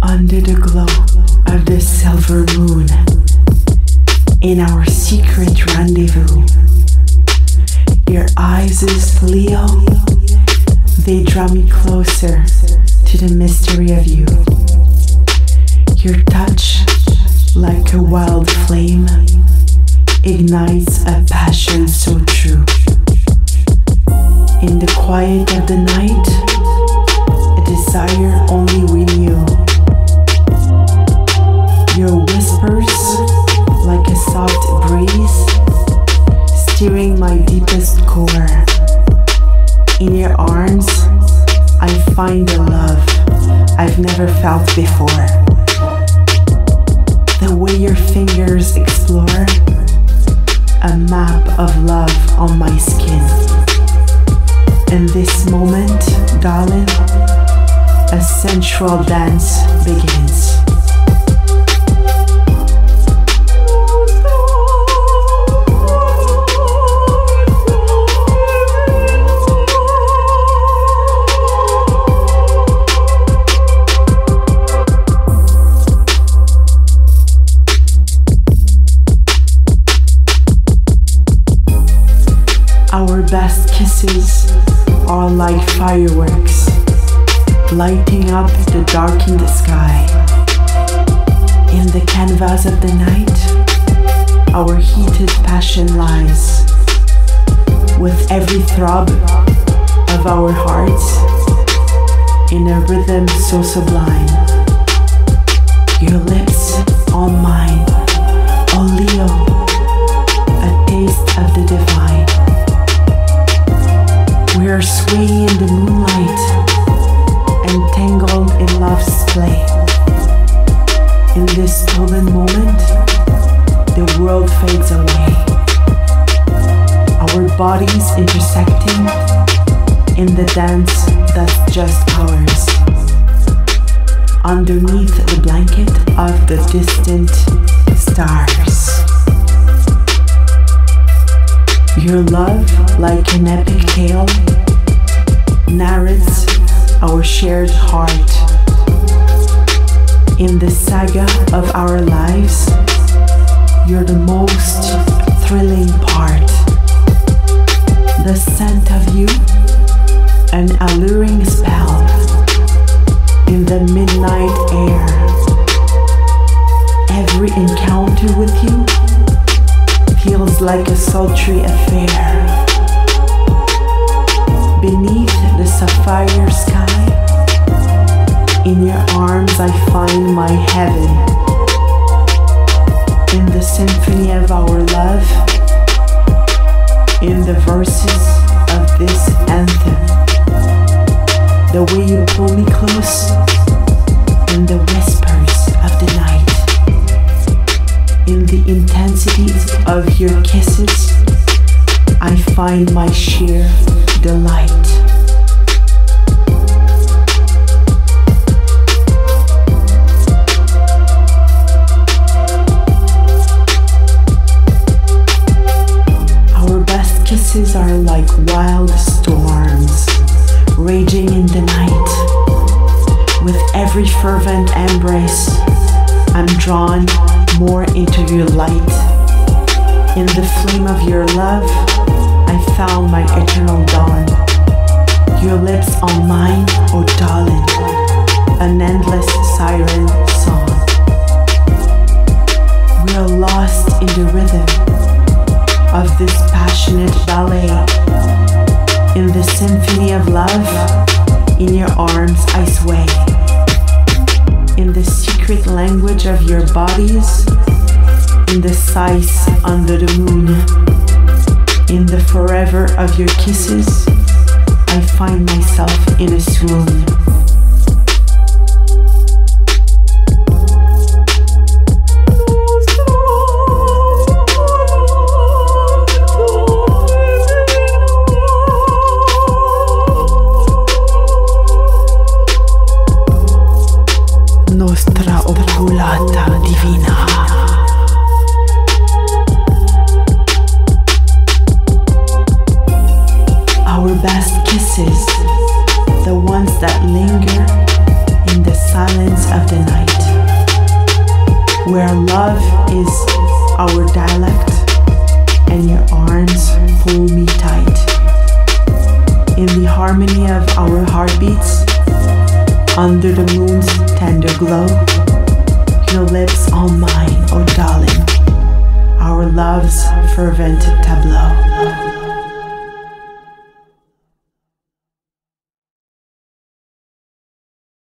Under the glow of the silver moon, in our secret rendezvous, your eyes, is Leo, they draw me closer to the mystery of you. Your touch, like a wild flame, ignites a passion so true. In the quiet of the night, a desire only we knew. Your whispers, like a soft breeze, stirring my deepest core. In your arms, I find a love I've never felt before. The way your fingers explore a map of love on my skin. In this moment, darling, a sensual dance begins. Our best kisses are like fireworks, lighting up the darkened sky. In the canvas of the night, our heated passion lies. With every throb of our hearts, in a rhythm so sublime. Your lips on mine, oh Leo, a taste of the divine. We in the moonlight, entangled in love's play. In this stolen moment, the world fades away. Our bodies intersecting in the dance that's just ours. Underneath the blanket of the distant stars. Your love, like an epic tale, narrates our shared heart. In the saga of our lives, you're the most thrilling part. The scent of you, an alluring spell in the midnight air. Every encounter with you feels like a sultry affair. Sky, in your arms I find my heaven. In the symphony of our love, in the verses of this anthem, the way you pull me close, in the whispers of the night. In the intensity of your kisses, I find my sheer delight. Kisses are like wild storms raging in the night. With every fervent embrace, I'm drawn more into your light. In the flame of your love, I found my eternal dawn. Your lips on mine, oh darling, an endless siren song. We are lost in the rhythm of this passionate ballet. In the symphony of love, in your arms I sway in the secret language of your bodies, in the sighs under the moon, in the forever of your kisses, I find myself in a swoon. Silence of the night. Where love is our dialect, and your arms pull me tight. In the harmony of our heartbeats, under the moon's tender glow, your lips on mine, oh darling, our love's fervent tableau.